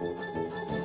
Música